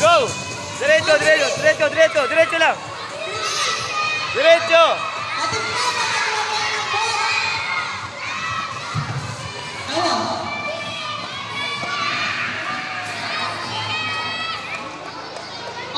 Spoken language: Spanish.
Go. Derecho, derecho, derecho, derecho, derecho. la. Derecho.